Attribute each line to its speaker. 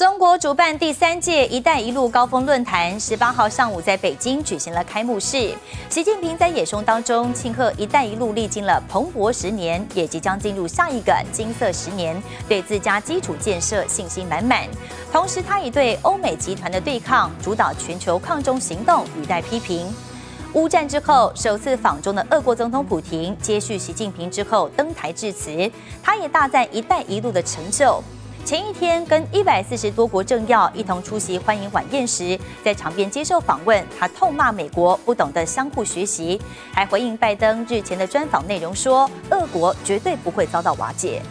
Speaker 1: 中国主办第三届“一带一路”高峰论坛，十八号上午在北京举行了开幕式。习近平在演说当中庆贺“一带一路”历经了蓬勃十年，也即将进入下一个金色十年，对自家基础建设信心满满。同时，他也对欧美集团的对抗、主导全球抗中行动语带批评。乌战之后首次访中的俄国总统普京接续习近平之后登台致辞，他也大赞“一带一路”的成就。前一天跟一百四十多国政要一同出席欢迎晚宴时，在场边接受访问，他痛骂美国不懂得相互学习，还回应拜登日前的专访内容说，俄国绝对不会遭到瓦解。